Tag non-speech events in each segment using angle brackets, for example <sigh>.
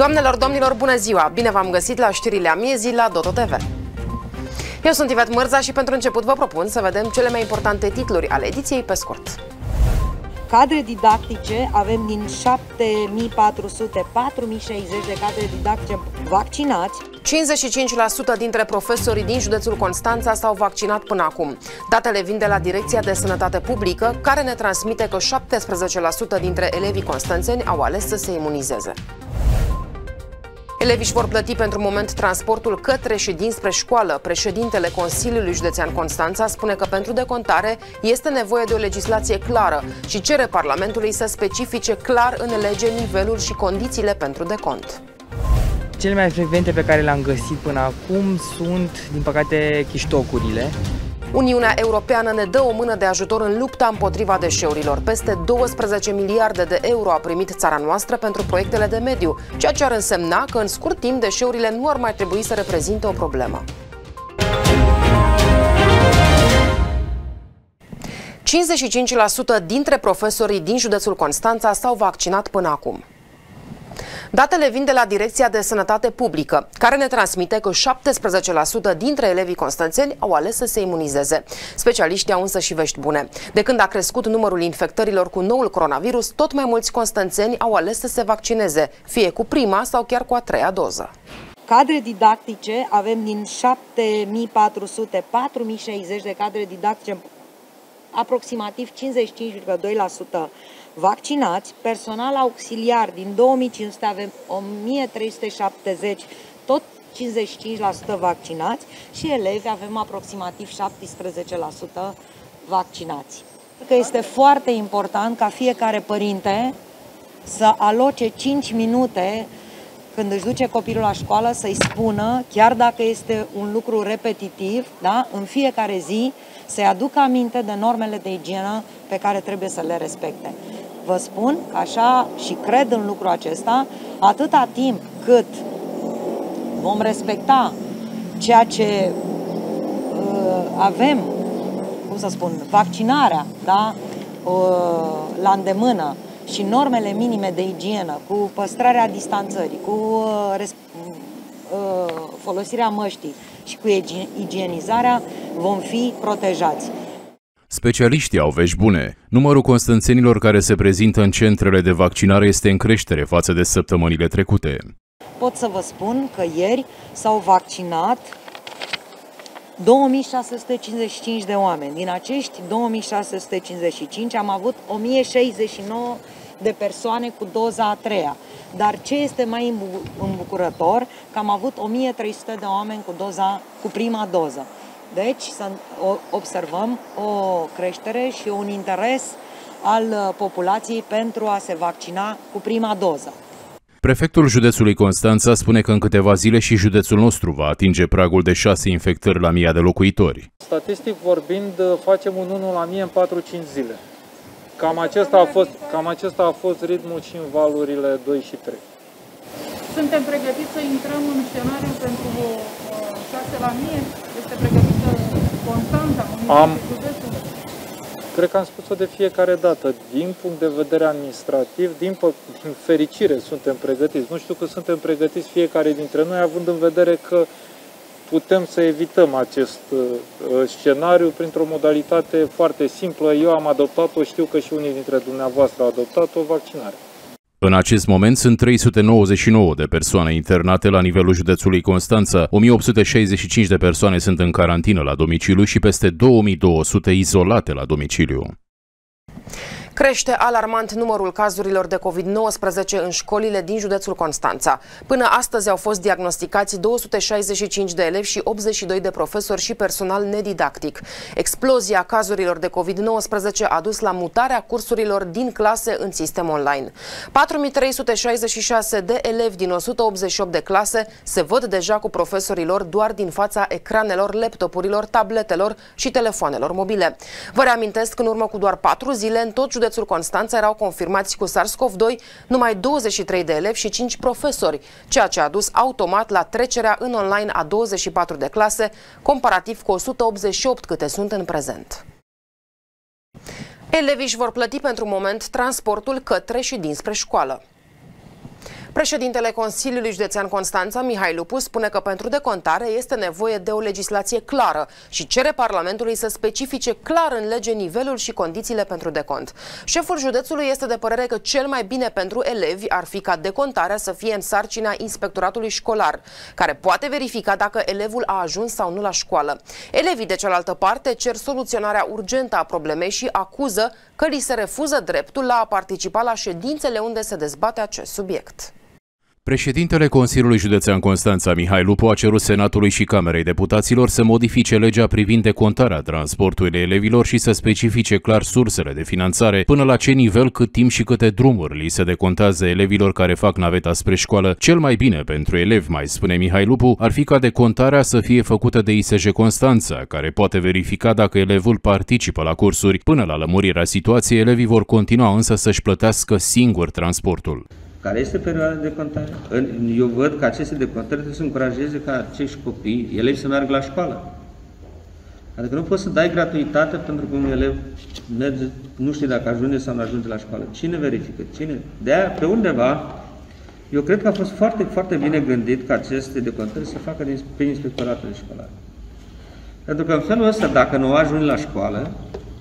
Doamnelor, domnilor, bună ziua! Bine v-am găsit la știrile amiezii la Doto TV. Eu sunt Ivet Mărza și pentru început vă propun să vedem cele mai importante titluri ale ediției pe scurt. Cadre didactice avem din 7400, 4060 de cadre didactice vaccinați. 55% dintre profesorii din județul Constanța s-au vaccinat până acum. Datele vin de la Direcția de Sănătate Publică, care ne transmite că 17% dintre elevii constanțeni au ales să se imunizeze. Elevii își vor plăti pentru moment transportul către și dinspre școală. Președintele Consiliului Județean Constanța spune că pentru decontare este nevoie de o legislație clară și cere Parlamentului să specifice clar în lege nivelul și condițiile pentru decont. Cele mai frecvente pe care le-am găsit până acum sunt, din păcate, chiștocurile. Uniunea Europeană ne dă o mână de ajutor în lupta împotriva deșeurilor. Peste 12 miliarde de euro a primit țara noastră pentru proiectele de mediu, ceea ce ar însemna că în scurt timp deșeurile nu ar mai trebui să reprezinte o problemă. 55% dintre profesorii din județul Constanța s-au vaccinat până acum. Datele vin de la Direcția de Sănătate Publică, care ne transmite că 17% dintre elevii constanțeni au ales să se imunizeze. Specialiștii au însă și vești bune. De când a crescut numărul infectărilor cu noul coronavirus, tot mai mulți constanțeni au ales să se vaccineze, fie cu prima sau chiar cu a treia doză. Cadre didactice avem din 7400, 4060 de cadre didactice, aproximativ 55,2% vaccinați, personal auxiliar din 2500 avem 1370, tot 55% vaccinați și elevi avem aproximativ 17% vaccinați. Că este foarte important ca fiecare părinte să aloce 5 minute când își duce copilul la școală să-i spună, chiar dacă este un lucru repetitiv, da, în fiecare zi, să-i aducă aminte de normele de igienă pe care trebuie să le respecte. Vă spun, așa și cred în lucrul acesta, atâta timp cât vom respecta ceea ce uh, avem, cum să spun, vaccinarea, da, uh, la îndemână și normele minime de igienă, cu păstrarea distanțării, cu uh, uh, folosirea măștii și cu igienizarea, vom fi protejați. Specialiștii au vești bune. Numărul constanțenilor care se prezintă în centrele de vaccinare este în creștere față de săptămânile trecute. Pot să vă spun că ieri s-au vaccinat 2655 de oameni. Din acești 2655 am avut 1069 de persoane cu doza a treia. Dar ce este mai îmbucurător? Că am avut 1300 de oameni cu, doza, cu prima doză. Deci să observăm o creștere și un interes al uh, populației pentru a se vaccina cu prima doză. Prefectul județului Constanța spune că în câteva zile și județul nostru va atinge pragul de 6 infectări la mii de locuitori. Statistic vorbind, uh, facem un 1 la mie în 4-5 zile. Cam acesta, a fost, cam acesta a fost ritmul și în valurile 2 și 3. Suntem pregătiți să intrăm în scenariu pentru 6 uh, la mie? Este pregătit Constanța, am, Cred că am spus-o de fiecare dată. Din punct de vedere administrativ, din, din fericire suntem pregătiți. Nu știu că suntem pregătiți fiecare dintre noi, având în vedere că putem să evităm acest uh, scenariu printr-o modalitate foarte simplă. Eu am adoptat-o, știu că și unii dintre dumneavoastră au adoptat-o, vaccinare. În acest moment sunt 399 de persoane internate la nivelul județului Constanța, 1865 de persoane sunt în carantină la domiciliu și peste 2200 izolate la domiciliu. Crește alarmant numărul cazurilor de COVID-19 în școlile din județul Constanța. Până astăzi au fost diagnosticați 265 de elevi și 82 de profesori și personal nedidactic. Explozia cazurilor de COVID-19 a dus la mutarea cursurilor din clase în sistem online. 4366 de elevi din 188 de clase se văd deja cu profesorii lor doar din fața ecranelor, laptopurilor, tabletelor și telefoanelor mobile. Vă reamintesc că în urmă cu doar 4 zile în tot județul județul Constanța erau confirmați cu SARS-CoV-2 numai 23 de elevi și 5 profesori, ceea ce a dus automat la trecerea în online a 24 de clase, comparativ cu 188 câte sunt în prezent. Elevii își vor plăti pentru moment transportul către și dinspre școală. Președintele Consiliului Județean Constanța, Mihai Lupu, spune că pentru decontare este nevoie de o legislație clară și cere Parlamentului să specifice clar în lege nivelul și condițiile pentru decont. Șeful județului este de părere că cel mai bine pentru elevi ar fi ca decontarea să fie în sarcina inspectoratului școlar, care poate verifica dacă elevul a ajuns sau nu la școală. Elevii, de cealaltă parte, cer soluționarea urgentă a problemei și acuză că li se refuză dreptul la a participa la ședințele unde se dezbate acest subiect. Președintele Consiliului Județean Constanța Mihai Lupu a cerut Senatului și Camerei Deputaților să modifice legea privind decontarea transportului elevilor și să specifice clar sursele de finanțare, până la ce nivel, cât timp și câte drumuri li se decontează elevilor care fac naveta spre școală. Cel mai bine pentru elevi, mai spune Mihai Lupu, ar fi ca decontarea să fie făcută de ISJ Constanța, care poate verifica dacă elevul participă la cursuri. Până la lămurirea situației, elevii vor continua însă să-și plătească singur transportul. Care este perioada de contare? Eu văd că aceste decontări trebuie să încurajeze ca acești copii, elevi să meargă la școală. Adică nu poți să dai gratuitate pentru că un elev merge, nu știe dacă ajunge sau nu ajunge la școală. Cine verifică? Cine? De aia, pe undeva, eu cred că a fost foarte, foarte bine gândit ca aceste decontări să facă pe inspectoratele școlare. Pentru că în felul ăsta, dacă nu ajungi la școală,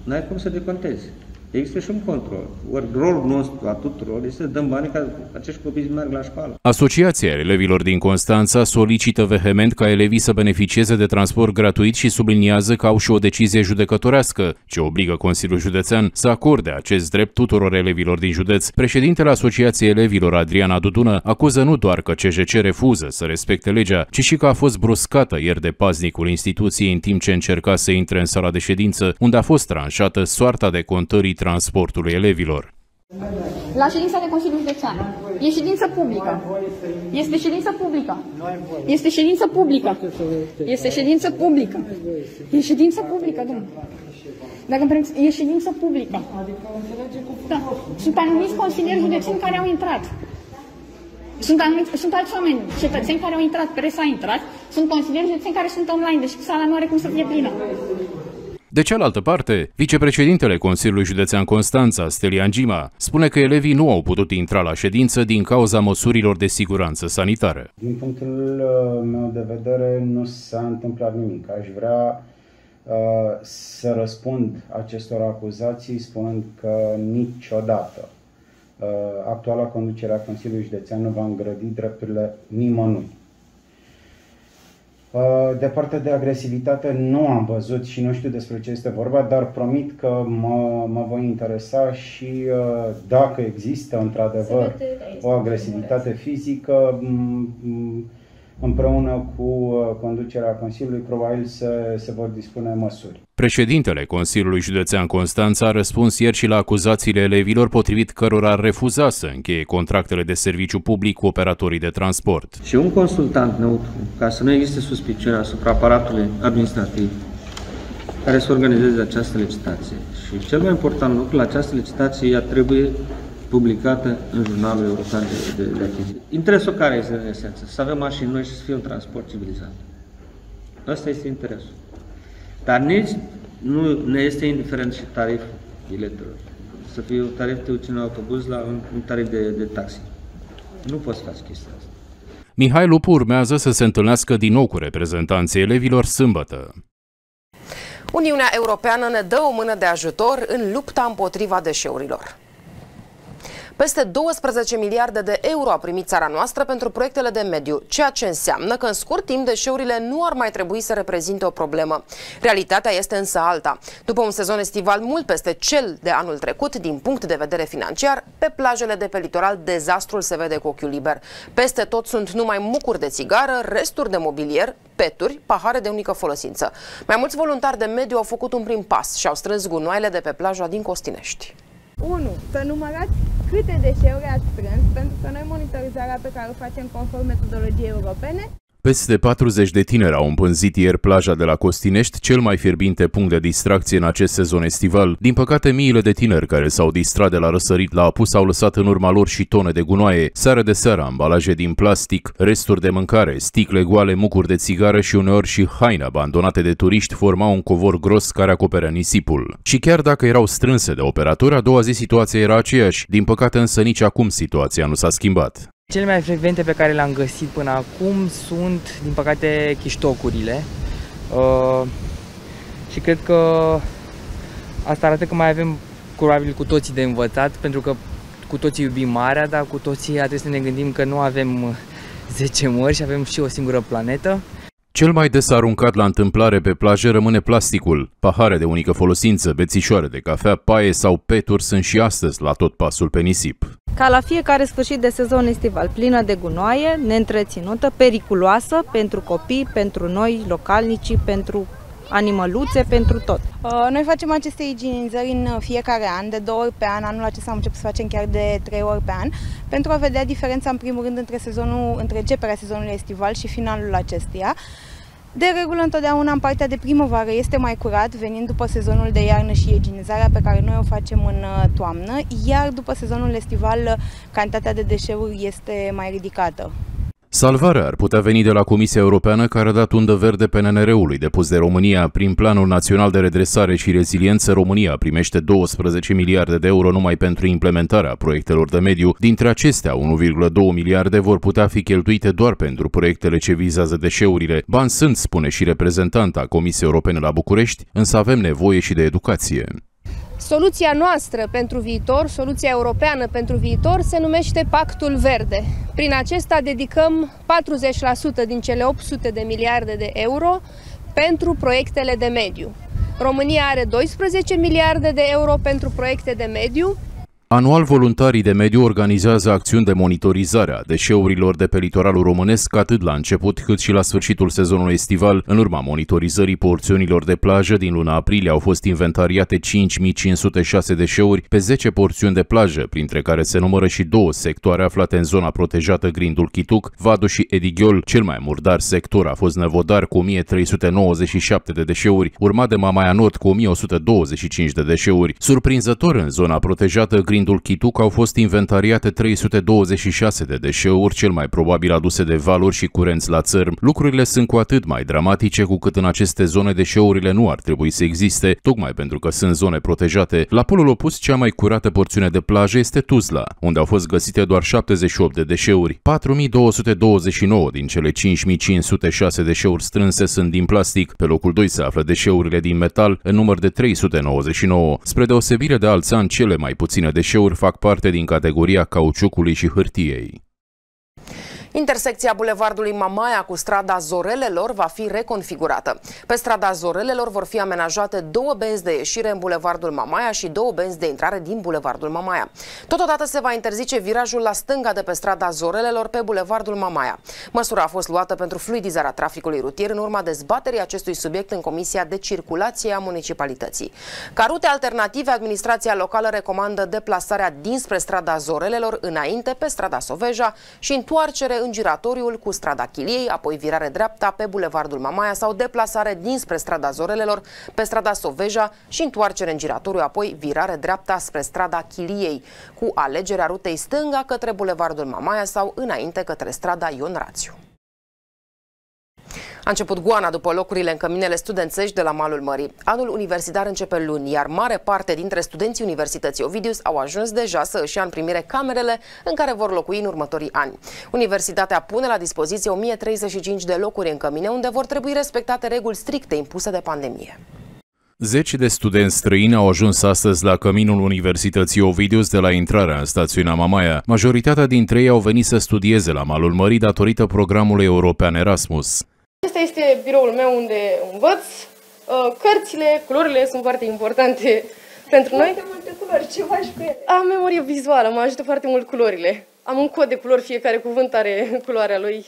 n-ai cum să decontezi. Există și un control. Ori rolul nostru a tuturor este să dăm bani ca acești copii să meargă la școală. Asociația elevilor din Constanța solicită vehement ca elevii să beneficieze de transport gratuit și subliniază că au și o decizie judecătorească, ce obligă Consiliul Județean să acorde acest drept tuturor elevilor din județ. Președintele Asociației Elevilor, Adriana Dudună, acuză nu doar că CJC refuză să respecte legea, ci și că a fost bruscată ieri de paznicul instituției în timp ce încerca să intre în sala de ședință, unde a fost tranșată soarta de contării transportului elevilor. La ședința de Consiliu Județean. E ședință publică. Este ședință publică. Este ședință publică. Este ședință publică. E ședință publică, domnule. Dacă îmi e ședință publică. Da. Sunt anumiți consilieri județeni care au intrat. Sunt, anumiți, sunt alți oameni, cetățeni care au intrat, presa a intrat, sunt consilieri județeni care sunt online, deci sala nu are cum să fie plină. De cealaltă parte, vicepreședintele Consiliului Județean Constanța, Stelian Gima, spune că elevii nu au putut intra la ședință din cauza măsurilor de siguranță sanitară. Din punctul uh, meu de vedere, nu s-a întâmplat nimic. Aș vrea uh, să răspund acestor acuzații spunând că niciodată uh, actuala conducere a Consiliului Județean nu va îngrădi drepturile nimănui. Uh, de partea de agresivitate nu am văzut și nu știu despre ce este vorba, dar promit că mă, mă voi interesa și uh, dacă există într-adevăr o agresivitate fizică, împreună cu uh, conducerea Consiliului, probabil să se vor dispune măsuri. Președintele Consiliului Județean Constanța a răspuns ieri și la acuzațiile elevilor potrivit cărora ar refuza să încheie contractele de serviciu public cu operatorii de transport. Și un consultant neutru, ca să nu existe suspiciune asupra aparatului administrativ, care să organizeze această licitație. Și cel mai important lucru, la această licitație ea trebuie publicată în jurnalul european de, de, de achiziție. Interesul care este în esență? Să avem mașini noi și să fie un transport civilizat. Asta este interesul. Dar nici nu ne este indiferent și tariful biletelor. Să fie un tarif de în autobuz la un, un tarif de, de taxi. Nu poți face chestia asta. Mihai Lupu urmează să se întâlnească din nou cu reprezentanții elevilor sâmbătă. Uniunea Europeană ne dă o mână de ajutor în lupta împotriva deșeurilor. Peste 12 miliarde de euro a primit țara noastră pentru proiectele de mediu, ceea ce înseamnă că în scurt timp deșeurile nu ar mai trebui să reprezinte o problemă. Realitatea este însă alta. După un sezon estival mult peste cel de anul trecut, din punct de vedere financiar, pe plajele de pe litoral dezastrul se vede cu ochiul liber. Peste tot sunt numai mucuri de țigară, resturi de mobilier, peturi, pahare de unică folosință. Mai mulți voluntari de mediu au făcut un prim pas și au strâns gunoaiele de pe plaja din Costinești. 1. Să numărați câte deșeuri ați strâns, pentru că noi monitorizarea pe care o facem conform metodologiei europene peste 40 de tineri au împânzit ieri plaja de la Costinești, cel mai fierbinte punct de distracție în acest sezon estival. Din păcate, miile de tineri care s-au distrat de la răsărit la apus au lăsat în urma lor și tone de gunoaie, seară de seară, ambalaje din plastic, resturi de mâncare, sticle goale, mucuri de țigară și uneori și haine abandonate de turiști formau un covor gros care acoperea nisipul. Și chiar dacă erau strânse de operatori, a doua zi situația era aceeași. Din păcate însă nici acum situația nu s-a schimbat. Cele mai frecvente pe care le-am găsit până acum sunt, din păcate, chiștocurile. Uh, și cred că asta arată că mai avem probabil cu toții de învățat, pentru că cu toții iubim marea, dar cu toții trebuie să ne gândim că nu avem 10 mări și avem și o singură planetă. Cel mai des aruncat la întâmplare pe plajă rămâne plasticul. Pahare de unică folosință, bețișoare de cafea, paie sau peturi sunt și astăzi la tot pasul pe nisip. Ca la fiecare sfârșit de sezon estival, plină de gunoaie, neîntreținută, periculoasă pentru copii, pentru noi, localnicii, pentru animăluțe, pentru tot. Uh, noi facem aceste igienizări în fiecare an, de două ori pe an. Anul acesta am început să facem chiar de trei ori pe an, pentru a vedea diferența, în primul rând, între, sezonul, între începerea sezonului estival și finalul acestuia. De regulă, întotdeauna în partea de primăvară este mai curat, venind după sezonul de iarnă și igienizarea pe care noi o facem în uh, toamnă, iar după sezonul estival, cantitatea de deșeuri este mai ridicată. Salvarea ar putea veni de la Comisia Europeană care a dat undă verde PNR-ului depus de România. Prin Planul Național de Redresare și Reziliență, România primește 12 miliarde de euro numai pentru implementarea proiectelor de mediu. Dintre acestea, 1,2 miliarde vor putea fi cheltuite doar pentru proiectele ce vizează deșeurile. Bani sunt, spune și reprezentanta Comisiei Europene la București, însă avem nevoie și de educație. Soluția noastră pentru viitor, soluția europeană pentru viitor, se numește Pactul Verde. Prin acesta dedicăm 40% din cele 800 de miliarde de euro pentru proiectele de mediu. România are 12 miliarde de euro pentru proiecte de mediu, Anual, voluntarii de mediu organizează acțiuni de monitorizare a deșeurilor de pe litoralul românesc, atât la început cât și la sfârșitul sezonului estival. În urma monitorizării porțiunilor de plajă, din luna aprilie au fost inventariate 5506 deșeuri pe 10 porțiuni de plajă, printre care se numără și două sectoare aflate în zona protejată Grindul Chituc, Vadu și Edighiol. Cel mai murdar sector a fost Năvodar cu 1397 de deșeuri, urmat de Mamaia Nord cu 1125 de deșeuri. Surprinzător în zona protejată Grindul Grindul Chituc au fost inventariate 326 de deșeuri, cel mai probabil aduse de valuri și curenți la țărm. Lucrurile sunt cu atât mai dramatice cu cât în aceste zone deșeurile nu ar trebui să existe, tocmai pentru că sunt zone protejate. La polul opus, cea mai curată porțiune de plajă este Tuzla, unde au fost găsite doar 78 de deșeuri. 4229 din cele 5506 deșeuri strânse sunt din plastic. Pe locul 2 se află deșeurile din metal, în număr de 399. Spre deosebire de alți ani, cele mai puține deșeuri deșeuri fac parte din categoria cauciucului și hârtiei. Intersecția Bulevardului Mamaia cu strada Zorelelor va fi reconfigurată. Pe strada Zorelelor vor fi amenajate două benzi de ieșire în Bulevardul Mamaia și două benzi de intrare din Bulevardul Mamaia. Totodată se va interzice virajul la stânga de pe strada Zorelelor pe Bulevardul Mamaia. Măsura a fost luată pentru fluidizarea traficului rutier în urma dezbaterii acestui subiect în Comisia de Circulație a Municipalității. Ca rute alternative, administrația locală recomandă deplasarea dinspre strada Zorelelor înainte pe strada Soveja și întoarcere în giratoriul cu strada Chiliei, apoi virare dreapta pe Bulevardul Mamaia sau deplasare dinspre strada Zorelelor pe strada Soveja și întoarcere în giratoriu, apoi virare dreapta spre strada Chiliei, cu alegerea rutei stânga către Bulevardul Mamaia sau înainte către strada Ion Rațiu. A început goana după locurile în căminele studențești de la malul mării. Anul universitar începe luni, iar mare parte dintre studenții Universității Ovidius au ajuns deja să își ia în primire camerele în care vor locui în următorii ani. Universitatea pune la dispoziție 1035 de locuri în cămine unde vor trebui respectate reguli stricte impuse de pandemie. Zeci de studenți străini au ajuns astăzi la căminul Universității Ovidius de la intrarea în stațiunea Mamaia. Majoritatea dintre ei au venit să studieze la malul mării datorită programului european Erasmus. Acesta este biroul meu unde învăț. Uh, cărțile, culorile sunt foarte importante <laughs> pentru noi. Foarte multe culori, ce faci cu ele? Am memorie vizuală, mă ajută foarte mult culorile. Am un cod de culori, fiecare cuvânt are <laughs> culoarea lui.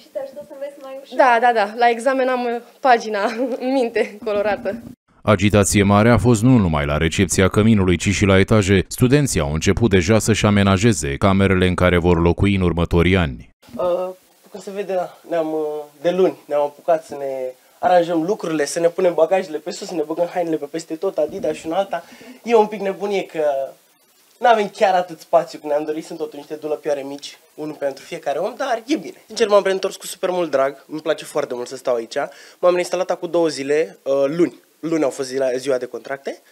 Și te ajută să vezi mai ușor? Da, da, da. La examen am pagina <laughs> în minte colorată. Agitație mare a fost nu numai la recepția căminului, ci și la etaje. Studenții au început deja să-și amenajeze camerele în care vor locui în următorii ani. Uh, cum se vede, ne-am, uh, de luni ne-am apucat să ne aranjăm lucrurile, să ne punem bagajele pe sus, să ne băgăm hainele pe peste tot, Adidas și un alta. E un pic nebunie că nu avem chiar atât spațiu cum ne-am dorit, sunt totuși niște dulăpioare mici, unul pentru fiecare om, dar e bine. Sincer, m-am reîntors cu super mult drag, îmi place foarte mult să stau aici. M-am reinstalat acum două zile, uh, luni, luni au fost ziua de contracte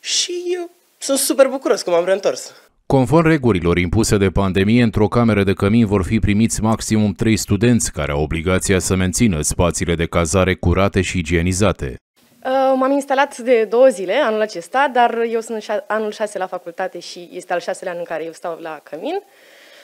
și uh, sunt super bucuros că m-am reîntors. Conform regulilor impuse de pandemie, într-o cameră de cămin vor fi primiți maximum 3 studenți care au obligația să mențină spațiile de cazare curate și igienizate. Uh, m-am instalat de două zile anul acesta, dar eu sunt anul șase la facultate și este al șaselea an în care eu stau la cămin.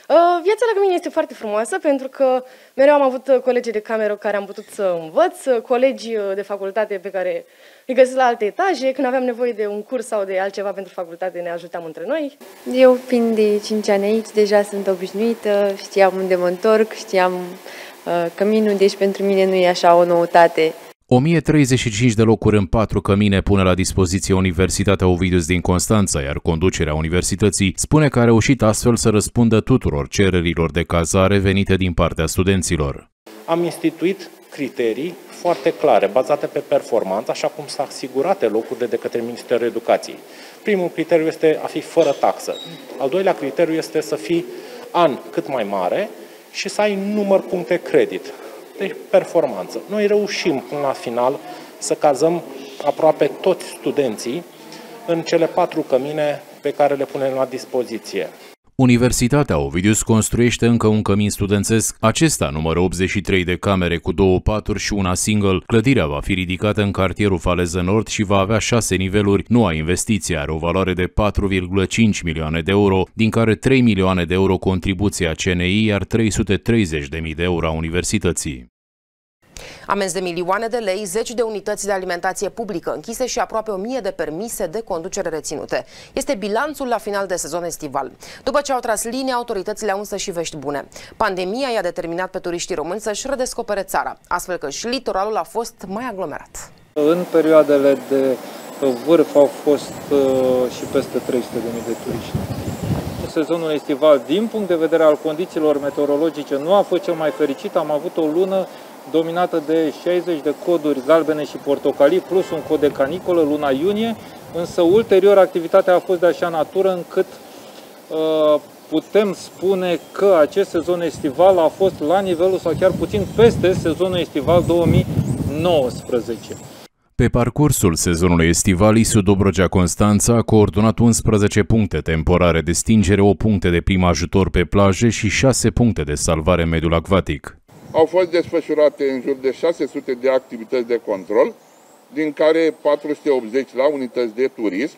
Uh, viața la cămin este foarte frumoasă pentru că mereu am avut colegi de cameră care am putut să învăț, colegi de facultate pe care îi găsesc la alte etaje. Când aveam nevoie de un curs sau de altceva pentru facultate, ne ajutam între noi. Eu, fiind de 5 ani aici, deja sunt obișnuită, știam unde mă întorc, știam uh, căminul, deci pentru mine nu e așa o noutate. 1035 de locuri în patru cămine pune la dispoziție Universitatea Ovidius din Constanța, iar conducerea universității spune că a reușit astfel să răspundă tuturor cererilor de cazare venite din partea studenților. Am instituit criterii foarte clare, bazate pe performanță, așa cum s-a asigurat locurile de către Ministerul Educației. Primul criteriu este a fi fără taxă. Al doilea criteriu este să fii an cât mai mare și să ai număr puncte credit. Deci performanță. Noi reușim până la final să cazăm aproape toți studenții în cele patru cămine pe care le punem la dispoziție. Universitatea Ovidius construiește încă un cămin studențesc. Acesta numără 83 de camere cu două paturi și una single. Clădirea va fi ridicată în cartierul Faleză Nord și va avea șase niveluri. Noua investiție are o valoare de 4,5 milioane de euro, din care 3 milioane de euro contribuția CNI, iar 330 de mii de euro a universității. Amenzi de milioane de lei, zeci de unități de alimentație publică închise și aproape o mie de permise de conducere reținute. Este bilanțul la final de sezon estival. După ce au tras linia, autoritățile au însă și vești bune. Pandemia i-a determinat pe turiștii români să-și redescopere țara, astfel că și litoralul a fost mai aglomerat. În perioadele de vârf au fost uh, și peste 300.000 de turiști. Sezonul estival, din punct de vedere al condițiilor meteorologice, nu a fost cel mai fericit. Am avut o lună dominată de 60 de coduri galbene și portocalii, plus un cod de canicolă luna iunie, însă ulterior activitatea a fost de așa natură încât uh, putem spune că acest sezon estival a fost la nivelul sau chiar puțin peste sezonul estival 2019. Pe parcursul sezonului estival, ISU Dobrogea Constanța a coordonat 11 puncte temporare de stingere, 8 puncte de prim ajutor pe plaje și 6 puncte de salvare în mediul acvatic. Au fost desfășurate în jur de 600 de activități de control, din care 480 la unități de turism.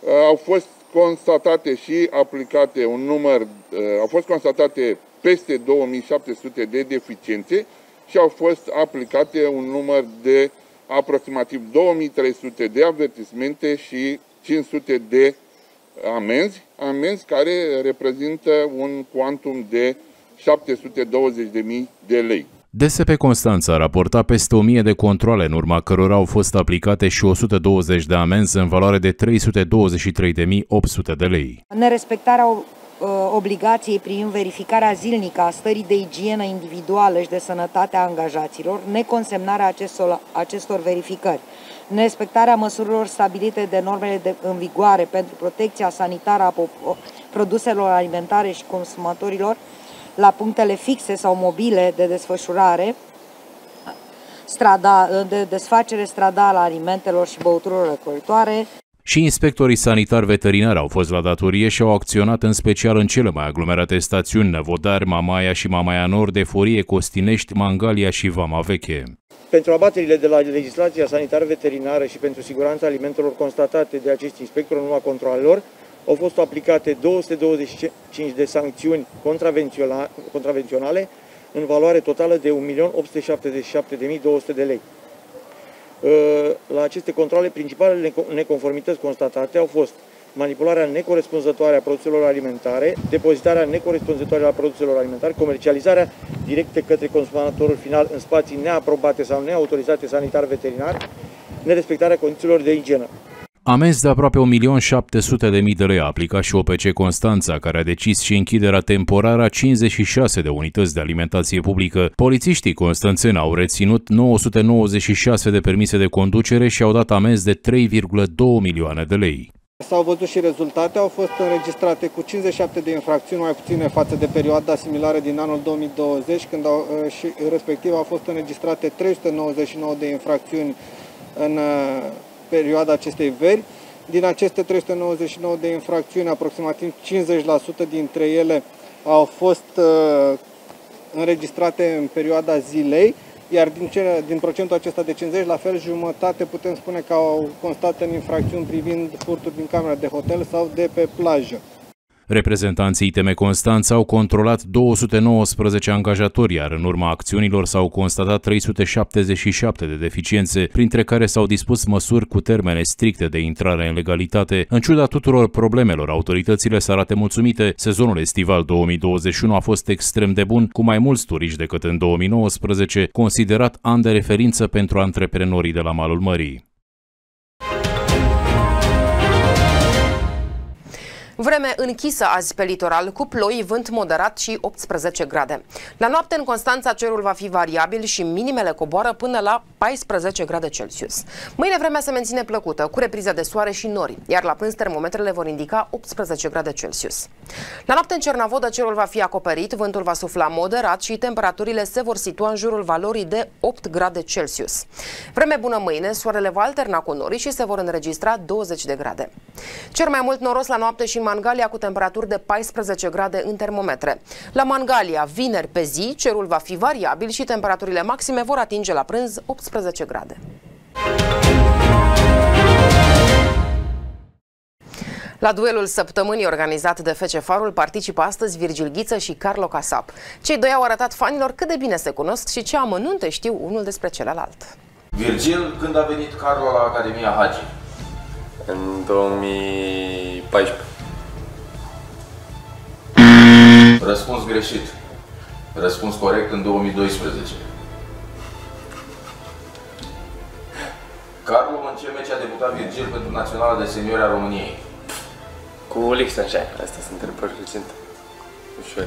Uh, au fost constatate și aplicate un număr, uh, au fost constatate peste 2700 de deficiențe și au fost aplicate un număr de aproximativ 2300 de avertismente și 500 de amenzi, amenzi care reprezintă un quantum de 720.000 de lei. DSP Constanța a raportat peste 1000 de controle, în urma cărora au fost aplicate și 120 de amenzi în valoare de 323.800 de lei. Nerespectarea uh, obligației prin verificarea zilnică a stării de igienă individuală și de sănătate a angajaților, neconsemnarea acestor, acestor verificări, nerespectarea măsurilor stabilite de normele de, în vigoare pentru protecția sanitară a produselor alimentare și consumatorilor, la punctele fixe sau mobile de desfășurare, strada, de desfacere stradală a alimentelor și băuturilor răcoritoare. Și inspectorii sanitari veterinari au fost la datorie și au acționat în special în cele mai aglomerate stațiuni Năvodar, Mamaia și Mamaia Nord, de Forie, Costinești, Mangalia și Vama Veche. Pentru abaterile de la legislația sanitară veterinară și pentru siguranța alimentelor constatate de acești inspectori în urma controlelor, au fost aplicate 225 de sancțiuni contravenționale în valoare totală de 1.877.200 de lei. Uh, la aceste controle, principalele neconformități constatate au fost manipularea necorespunzătoare a produselor alimentare, depozitarea necorespunzătoare a produselor alimentare, comercializarea directă către consumatorul final în spații neaprobate sau neautorizate sanitar-veterinar, nerespectarea condițiilor de igienă. Amenzi de aproape 1.700.000 de lei a aplicat și OPC Constanța, care a decis și închiderea temporară a 56 de unități de alimentație publică. Polițiștii constanțeni au reținut 996 de permise de conducere și au dat amenzi de 3,2 milioane de lei. S-au văzut și rezultate, au fost înregistrate cu 57 de infracțiuni mai puține față de perioada similară din anul 2020, când au, și respectiv au fost înregistrate 399 de infracțiuni în perioada acestei veri, Din aceste 399 de infracțiuni, aproximativ 50% dintre ele au fost uh, înregistrate în perioada zilei, iar din, ce, din procentul acesta de 50, la fel jumătate putem spune că au constat în infracțiuni privind furturi din camera de hotel sau de pe plajă. Reprezentanții ITM Constanța au controlat 219 angajatori, iar în urma acțiunilor s-au constatat 377 de deficiențe, printre care s-au dispus măsuri cu termene stricte de intrare în legalitate. În ciuda tuturor problemelor, autoritățile să arate mulțumite, sezonul estival 2021 a fost extrem de bun, cu mai mulți turiști decât în 2019, considerat an de referință pentru antreprenorii de la malul mării. Vreme închisă azi pe litoral, cu ploi, vânt moderat și 18 grade. La noapte în Constanța cerul va fi variabil și minimele coboară până la 14 grade Celsius. Mâine vremea se menține plăcută, cu repriză de soare și nori, iar la prânz termometrele vor indica 18 grade Celsius. La noapte în Cernavodă cerul va fi acoperit, vântul va sufla moderat și temperaturile se vor situa în jurul valorii de 8 grade Celsius. Vreme bună mâine, soarele va alterna cu norii și se vor înregistra 20 de grade. Cer mai mult noros la noapte și în Mangalia cu temperaturi de 14 grade în termometre. La Mangalia, vineri pe zi, cerul va fi variabil și temperaturile maxime vor atinge la prânz 18 grade. La duelul săptămânii organizat de FC Farul participă astăzi Virgil Ghiță și Carlo Casap. Cei doi au arătat fanilor cât de bine se cunosc și ce amănunte știu unul despre celălalt. Virgil, când a venit Carlo la Academia Hagi? În 2014. Răspuns greșit. Răspuns corect în 2012. Carlo, în ce meci a debutat Virgil pentru Naționala de Seniori a României? Cu Liechtenstein. Astea sunt întrebări recente. Ușor.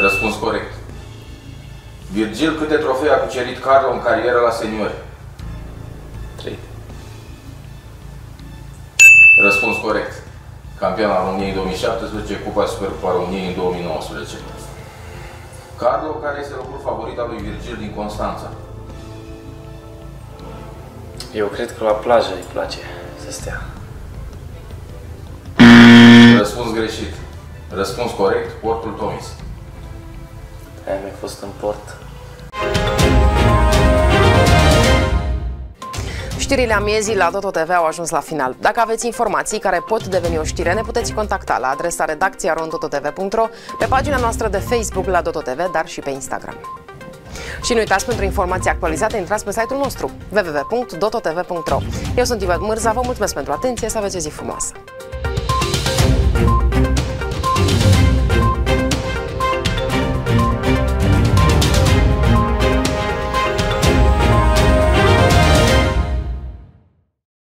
Răspuns corect. Virgil, câte trofee a cucerit Carlo în carieră la seniori? 3. Răspuns corect. Campion al României în 2017, Cupa Supercupa României în 2019. Carlo, care este locul favorit al lui Virgil din Constanța? Eu cred că la plajă îi place să stea. Răspuns greșit. Răspuns corect, portul Tomis. Aia mi-a fost în port. Știrile amiezii la Toto TV au ajuns la final. Dacă aveți informații care pot deveni o știre, ne puteți contacta la adresa redacția rondototv.ro, pe pagina noastră de Facebook la Doto TV, dar și pe Instagram. Și nu uitați, pentru informații actualizate, intrați pe site-ul nostru www.dototv.ro Eu sunt Ivet Mârza, vă mulțumesc pentru atenție, să aveți o zi frumoasă!